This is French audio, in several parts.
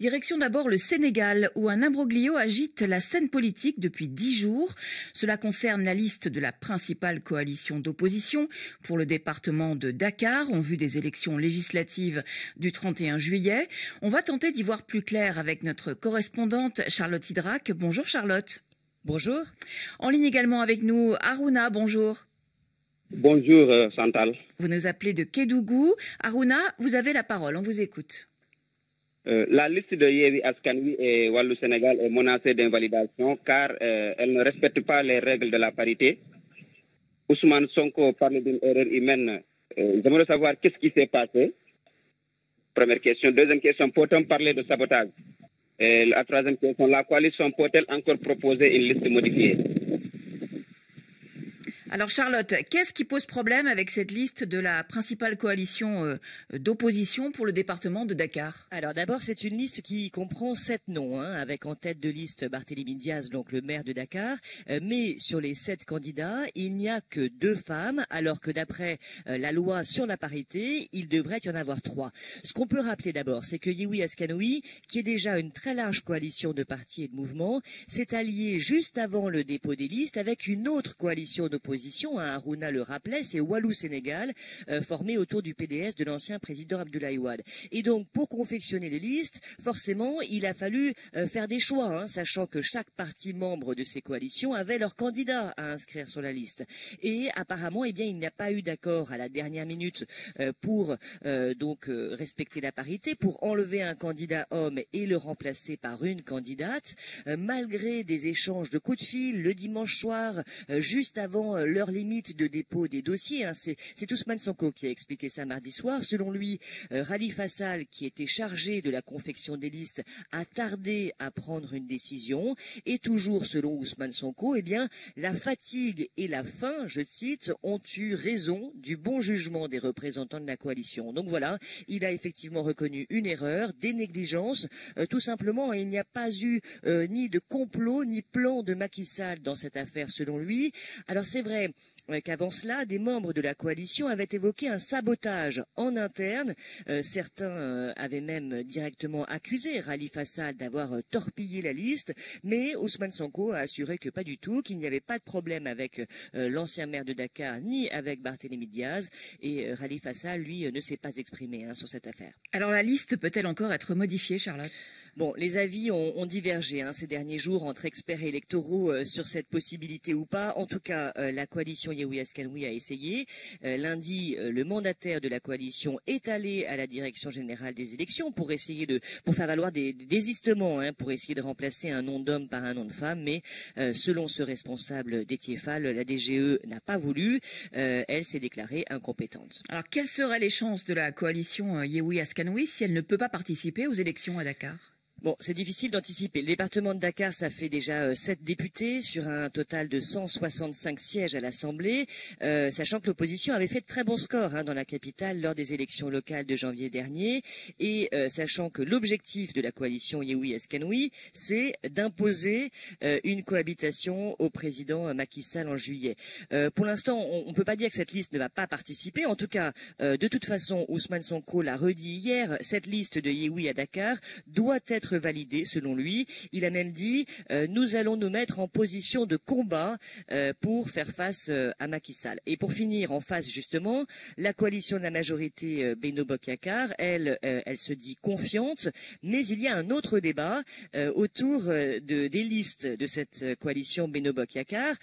Direction d'abord le Sénégal, où un imbroglio agite la scène politique depuis dix jours. Cela concerne la liste de la principale coalition d'opposition pour le département de Dakar en vue des élections législatives du 31 juillet. On va tenter d'y voir plus clair avec notre correspondante Charlotte Hydrac. Bonjour Charlotte. Bonjour. En ligne également avec nous, Aruna, bonjour. Bonjour euh, Chantal. Vous nous appelez de Kédougou. Aruna, vous avez la parole, on vous écoute. Euh, la liste de Yewi Askanwi et Wallou Sénégal est menacée d'invalidation car euh, elle ne respecte pas les règles de la parité. Ousmane Sonko parle d'une erreur humaine. J'aimerais savoir qu'est-ce qui s'est passé. Première question. Deuxième question, peut-on parler de sabotage? Et la troisième question, la coalition peut-elle encore proposer une liste modifiée? Alors Charlotte, qu'est-ce qui pose problème avec cette liste de la principale coalition euh, d'opposition pour le département de Dakar? Alors d'abord, c'est une liste qui comprend sept noms, hein, avec en tête de liste Barthélémy Diaz, donc le maire de Dakar. Euh, mais sur les sept candidats, il n'y a que deux femmes, alors que d'après euh, la loi sur la parité, il devrait y en avoir trois. Ce qu'on peut rappeler d'abord, c'est que Yewi Askanoui, qui est déjà une très large coalition de partis et de mouvements, s'est allié juste avant le dépôt des listes avec une autre coalition d'opposition Hein, Aruna le rappelait, c'est Walou Sénégal, euh, formé autour du PDS de l'ancien président Abdoulaye Wade. Et donc, pour confectionner les listes, forcément, il a fallu euh, faire des choix, hein, sachant que chaque parti membre de ces coalitions avait leur candidat à inscrire sur la liste. Et apparemment, eh bien, il n'y a pas eu d'accord à la dernière minute euh, pour donc respecter la parité, pour enlever un candidat homme et le remplacer par une candidate, malgré des échanges de coups de fil le dimanche soir, juste avant leur limite de dépôt des dossiers. Hein. C'est Ousmane Sonko qui a expliqué ça mardi soir. Selon lui, euh, Rali Fassal, qui était chargé de la confection des listes, a tardé à prendre une décision. Et toujours selon Ousmane Sonko, eh bien, la fatigue et la faim, je cite, ont eu raison du bon jugement des représentants de la coalition. Donc voilà, il a effectivement reconnu une erreur, des négligences. Euh, tout simplement, il n'y a pas eu euh, ni de complot, ni plan de Macky Sall dans cette affaire, selon lui. Alors c'est vrai qu'avant cela, des membres de la coalition avaient évoqué un sabotage en interne. Euh, certains euh, avaient même directement accusé Rali Fassad d'avoir euh, torpillé la liste, mais Ousmane Sonko a assuré que pas du tout, qu'il n'y avait pas de problème avec l'ancien maire de Dakar ni avec Barthélémy Diaz. Et Rali Fassad, lui, ne s'est pas exprimé hein, sur cette affaire. Alors la liste peut-elle encore être modifiée, Charlotte? Bon, les avis ont, divergé hein, ces derniers jours entre experts électoraux euh, sur cette possibilité ou pas. En tout cas, euh, la coalition Yehoui Askanoui a essayé. Euh, lundi, le mandataire de la coalition est allé à la direction générale des élections pour essayer de, faire valoir des, désistements, hein, pour essayer de remplacer un nom d'homme par un nom de femme. Mais selon ce responsable d'Etiefal, la DGE n'a pas voulu. elle s'est déclarée incompétente. Alors, quelles seraient les chances de la coalition Yehoui Askanoui si elle ne peut pas participer aux élections à Dakar? C'est difficile d'anticiper. Le département de Dakar, ça fait déjà euh, sept députés sur un total de 165 sièges à l'Assemblée, euh, sachant que l'opposition avait fait de très bons scores hein, dans la capitale lors des élections locales de janvier dernier, et euh, sachant que l'objectif de la coalition Yehoui Eskanoui, c'est d'imposer une cohabitation au président Macky Sall en juillet. pour l'instant, on ne peut pas dire que cette liste ne va pas participer. En tout cas, de toute façon, Ousmane Sonko l'a redit hier, cette liste de Yehoui à Dakar doit être validé selon lui. Il a même dit euh, nous allons nous mettre en position de combat euh, pour faire face euh, à Macky Sall. Et pour finir en face justement, la coalition de la majorité Beno Bokakar, elle, elle se dit confiante, mais il y a un autre débat autour de, des listes de cette coalition Beno Bokakar.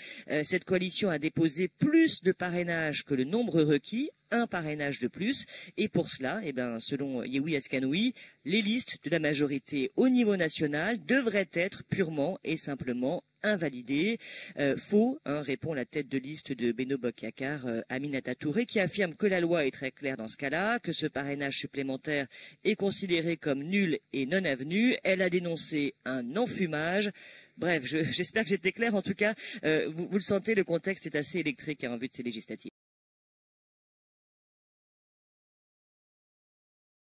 cette coalition a déposé plus de parrainages que le nombre requis un parrainage de plus. Et pour cela, eh ben, selon Yewi Askanoui, les listes de la majorité au niveau national devraient être purement et simplement invalidées. Euh, faux, hein, répond la tête de liste de Beno Bokyakar, euh, Aminata Touré, qui affirme que la loi est très claire dans ce cas-là, que ce parrainage supplémentaire est considéré comme nul et non avenu. Elle a dénoncé un enfumage. Bref, j'espère que j'étais clair. En tout cas, euh, vous, le sentez, le contexte est assez électrique en vue de ces législatives.